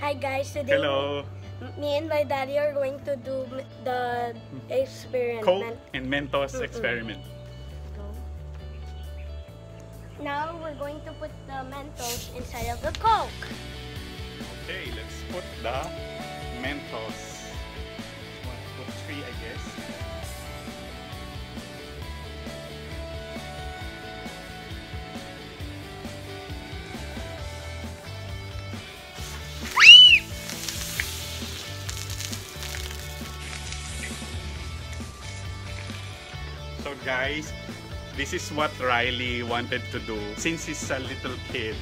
Hi guys, today Hello. me and my daddy are going to do the experiment. Coke and Mentos Mm-mm. experiment. Now we're going to put the Mentos inside of the Coke. Okay, let's put the Mentos. Guys, this is what Riley wanted to do since he's a little kid.